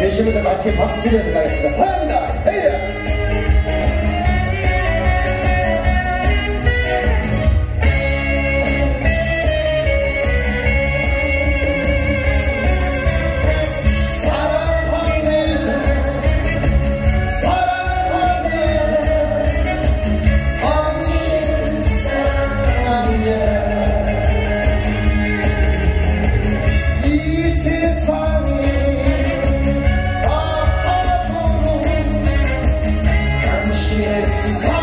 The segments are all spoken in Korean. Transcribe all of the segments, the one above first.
열심히 또 마티 박수 치면서 가겠습니다. 사랑합니다. 헤이야! Yes.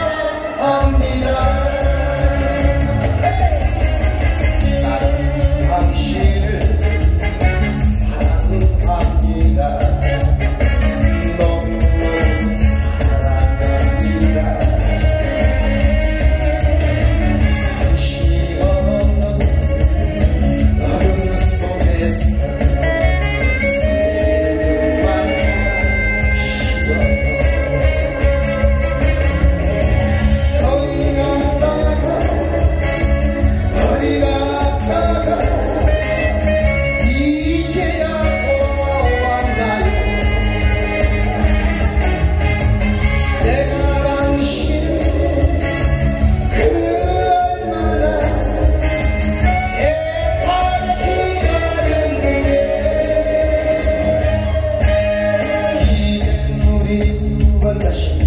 church.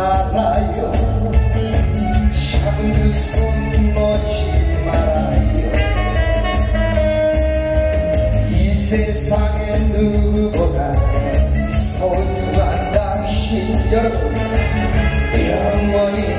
말아요. 작은 그손 놓지 말아요. 이 세상에 누구보다 소중한 당신 여러분. 영원히